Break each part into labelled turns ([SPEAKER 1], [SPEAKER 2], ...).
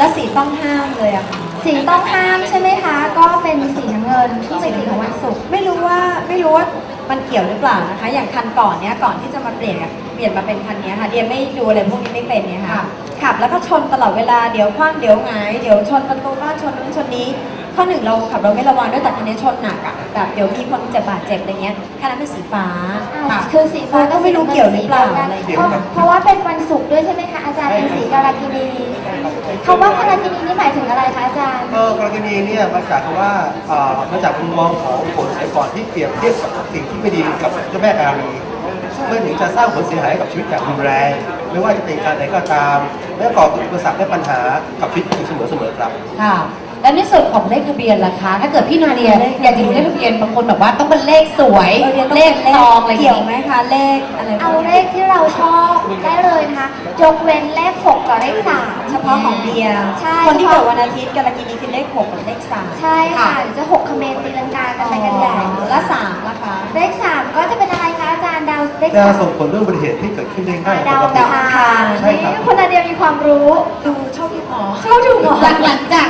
[SPEAKER 1] แล้วสีต้องห้ามเลยอะค่ะ
[SPEAKER 2] สีต้องห้ามใช่ไหมคะ ก็เป็นสีน้ำเงินที่เป็นสีของวันศุกร์
[SPEAKER 1] ไม่รู้ว่าไม่รู้ว่ามันเกี่ยวหรือเปล่านะคะ อย่างคันก่อนเนี้ยก่อนที่จะมาเปลี่ยนอะเปลี่ยนมาเป็นคันเนี้ยค่ะเดียไม่ดูอะไรพวกนี้ไม่เป็นเนี่ยค่ะขับแล้วก็ชนตลอดเวลาเดี๋ยวคว้างเดี๋ยวหงายเดี๋ยวชนประตูบ้านชนนู้นชนนี้ ข้อหนึ่งเราขับรถไม่ระวังด้วยแต่คันนี้ชนหนักอะแบบเดี๋ยวมีคนเจ็บบาดเจ็บอะไรเงี้ยคันนั้นเป็นสีฟ้า
[SPEAKER 2] อ่าคือสีฟ้า
[SPEAKER 1] ก็ไม่รู้เกี่ยวหรือเปล่า
[SPEAKER 2] สี
[SPEAKER 1] อะไร
[SPEAKER 2] เดียวกันเพราะเพราะว่าเป็นวันศุกร์ด้วยใช่ไหมคะอาจารย์เป็นสีการากินีคำว่าการากินีนี่หมายถึงอะไรคะอาจารย์
[SPEAKER 3] เออกรณีเนี่ยมาจากคำว่าเอ่อมาจากมุมมองของคนสมัยก่อนที่เปรียบเทียบกับสิ่งที่ไม่ดีกับเจ้าแม่กาลีซึ่งมันถึงจะสร้างผลเสียหายกับชีวิตอย่างรุนแรง ไม่ว่าจะเป็นการใดก็ตามและก่ออุปสรรคและปัญหากับชีวิตอยู่เสมอเสมอๆครับ
[SPEAKER 4] ค่ะ แล้วในส่วนของเลขทะเบียนล่ะคะ ถ้าเกิดพี่นาเดียอยากจะดูเลขทะเบียนบางคนแบบว่าต้องเป็นเลขสวย
[SPEAKER 1] เออเดี๋ยวต้อง
[SPEAKER 4] เลขตองอะไรอย่าง
[SPEAKER 1] เกี่ยว
[SPEAKER 4] งี้
[SPEAKER 1] ไหมคะเลขอะไร
[SPEAKER 2] เอาเลขที่เราชอบได้เลยนะคะยกเว้นเลข6กับเลข3
[SPEAKER 1] เฉพาะของเบียร์
[SPEAKER 2] ใช่
[SPEAKER 1] คนที่เกิดวันอาทิตย์กาลกินีคือเลขหกกับเลขสาม
[SPEAKER 2] ใช่ค่ะเดี๋ยวจะหกคเมนตีลังกากันไปกันใหญ่
[SPEAKER 1] และสามล่ะคะ
[SPEAKER 2] เลข 3 ก็จะเป็นอะไรคะอาจารย์ดาวเลข
[SPEAKER 3] จะ
[SPEAKER 2] สาม
[SPEAKER 3] ส่งผลเรื่องอุบัติเหตุที่เกิดขึ้นได้ง่าย
[SPEAKER 2] ดาว
[SPEAKER 3] ปกติ
[SPEAKER 2] ดาวอังคาร
[SPEAKER 3] ใช่ครับ
[SPEAKER 2] นี่คุณนาเดียมีความรู้
[SPEAKER 1] ดูชอบพี่หมอ
[SPEAKER 2] เข้าถูกหมอ
[SPEAKER 4] หลังหลังจากคันแรกใช่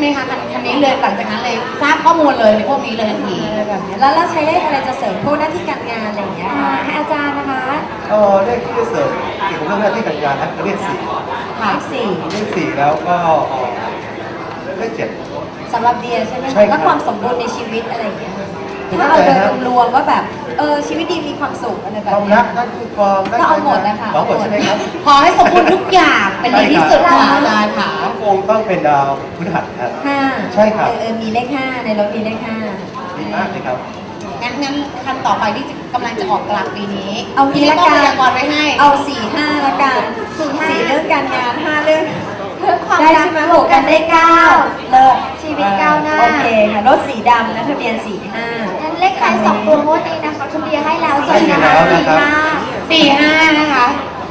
[SPEAKER 4] ไหมคะคันคันนี้เลยหลังจากนั้นเลยทราบข้อมูลเลยในพวกนี้เลยทันที
[SPEAKER 1] อะไรแบบนี้แล้วเราใช้เลขอะไรจะเสริมพวกหน้าที่การงานอะไรอย่างเงี้ย
[SPEAKER 2] อ่า
[SPEAKER 1] ค่ะ
[SPEAKER 2] ให้อาจารย์นะคะ
[SPEAKER 3] เออเลขที่จะเสริมเกี่ยวกับเรื่องหน้าที่การงานนะเลขสี่
[SPEAKER 1] เลขสี่
[SPEAKER 3] เลขสี่แล้วก็เอ่อเลขเจ็ด
[SPEAKER 1] สำหรับเดียใช่ไหม
[SPEAKER 3] ใช่ครับ
[SPEAKER 1] แล้วความสมบูรณ์ในชีวิตอะไรอย่างเงี้ยค่ะ
[SPEAKER 3] ผม
[SPEAKER 1] ถ้า
[SPEAKER 3] เข้า
[SPEAKER 1] เอา
[SPEAKER 3] ใจ
[SPEAKER 1] โดย
[SPEAKER 3] นะ
[SPEAKER 1] รวมๆว่าแบบเออชีวิตดีมีความสุขอะไรแบ
[SPEAKER 3] ค
[SPEAKER 1] บ
[SPEAKER 3] วาม
[SPEAKER 1] เนี้
[SPEAKER 3] รั
[SPEAKER 1] ย
[SPEAKER 3] กได้คือฟองได้
[SPEAKER 1] ก็เอาหมดนะคะ
[SPEAKER 3] เอาหมดใช่ไหมครับ
[SPEAKER 4] ขอให้สมบูรณ์ทุกอย่างเป็นดีที่สุดค่ะอาจารย์ค่ะ
[SPEAKER 3] คงต้องเป็นดาวพฤหัสนะครับ
[SPEAKER 1] ห้า
[SPEAKER 3] ใช่ครับ
[SPEAKER 1] เออเออมีเลขห้าในรถมีเลขห้า
[SPEAKER 3] ดีมากเลยครับ
[SPEAKER 4] งั้นงั้นคันต่อไปที่จะกำลังจะออกกลางปีนี้
[SPEAKER 1] เอางี้ละ
[SPEAKER 4] ต้อง
[SPEAKER 1] กัน
[SPEAKER 4] พยากรณ์ไว้ให้
[SPEAKER 1] เอาสี่ห้าละกัน
[SPEAKER 2] สี่ห้า
[SPEAKER 1] สี่เรื่องการงานห้าเรื่อง
[SPEAKER 2] เพื่อความ
[SPEAKER 1] ได้
[SPEAKER 2] รัก
[SPEAKER 1] ใช่ไหม
[SPEAKER 2] บวกกันได้เก้า
[SPEAKER 1] เลิศ
[SPEAKER 2] ชีวิตก้าวหน้า
[SPEAKER 1] โอเคค่ะรถสีดำนะทะเบียนสี่ห้า
[SPEAKER 2] งั้น เลขท้ายสองตัวงวดนี้นะคะคุณเบียร์ให้แล้ว
[SPEAKER 3] ให้
[SPEAKER 2] สี่
[SPEAKER 3] แล้
[SPEAKER 2] ห้าวสี่
[SPEAKER 3] นะครับ
[SPEAKER 2] ห้า
[SPEAKER 4] สี่ห้านะคะ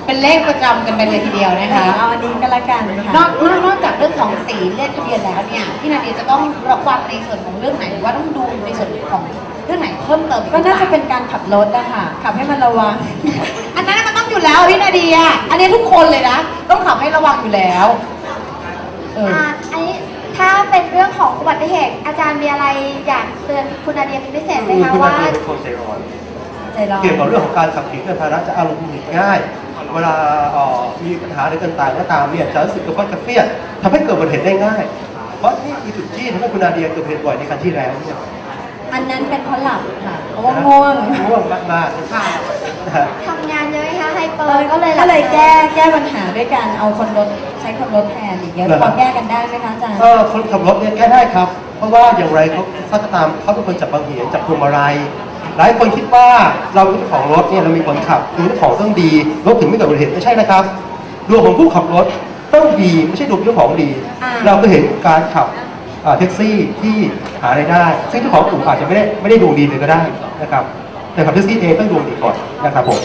[SPEAKER 4] เป็นเลขประจำกันไปเลยทีเดียวนะคะ
[SPEAKER 1] เอาอันนี้ก็แล้วกัน
[SPEAKER 4] น
[SPEAKER 1] ค่ะ
[SPEAKER 4] อกนอกนอกจากเรื่องของสีเลขทะเบียนแล้วเนี่ยพี่นาเดียจะต้องระวังในส่วนของเรื่องไหนหรือว่าต้องดูในส่วนของเรื่องไหนเพิ่มเติมอี
[SPEAKER 1] ก็น่าจะ
[SPEAKER 4] หรือ
[SPEAKER 1] เป็นการขับรถนะคะขับให้มันระวัง
[SPEAKER 4] อันนั้นมันต้องอยู่แล้วพี่นาเดียอันนี้ทุกคนเลยนะ ต้องขับให้ระวังอยู่แล้วเออ
[SPEAKER 2] อ่าอันนี้ ถ้าเป็นเรื่องของอุบัติเหตุอาจารย์มีอะไรอยากเตือนคุณนาเดียเป็นพิเศษไหมคะ
[SPEAKER 3] คุณ
[SPEAKER 2] ว่า
[SPEAKER 3] นาเดียเป็นคนใจร้อน
[SPEAKER 1] ใจร้อน
[SPEAKER 3] เกี่ยวกับเรื่องของการขับขี่เครื่องพาหนะจะอารมณ์หงุดหงิดง่าย เวลาเอ่อมีปัญหาอะไรต่างๆก็ตามเนี่ยจะรู้สึกว่าจะเครียดทำให้เกิดอุบัติเหตุได้ง่าย เพราะนี่คือจุดที่ทำให้คุณนาเดียเกิดอุบัติเหตุบ่อยในครั้งที่แล้วเนี่ย
[SPEAKER 1] อันนั้นเป็นเพราะหลับค่ะเพราะว่าง่วง
[SPEAKER 3] ง่วงมากๆ
[SPEAKER 4] ค่ะ
[SPEAKER 3] นะฮะ
[SPEAKER 2] ทำงานเยอะไหมคะไฮเปอร์ก็เลย
[SPEAKER 1] ก็เลยแก้แก้ปัญหาด้วยการเอาคนรถใช้คนรถแทนอย่างเงี้ยพอแก้กันได้ไหมคะอาจารย์
[SPEAKER 3] เออคนขับรถเนี่ยแก้ได้ครับ เพราะว่าอย่างไรเขาถ้าก็ตามเขาเป็นคนจับบางเหตุจับพวงมาลัยหลายคนคิดว่าเราเป็นเจ้าของรถเนี่ยเรามีคนขับคือเจ้าของต้องดีรถถึงไม่เกิดอุบัติเหตุไม่ใช่นะครับดวงของผู้ขับรถต้องดีไม่ใช่ดวงเจ้าของดี
[SPEAKER 1] อ่า
[SPEAKER 3] เราก็เห็นการขับอ่าแท็กซี่ที่หารายได้ ซึ่งเจ้าของอู่อาจจะไม่ได้ไม่ได้ดวงดีเลยก็ได้นะครับแต่ขับแท็กซี่เองต้องดวงดีก่อนนะครับผม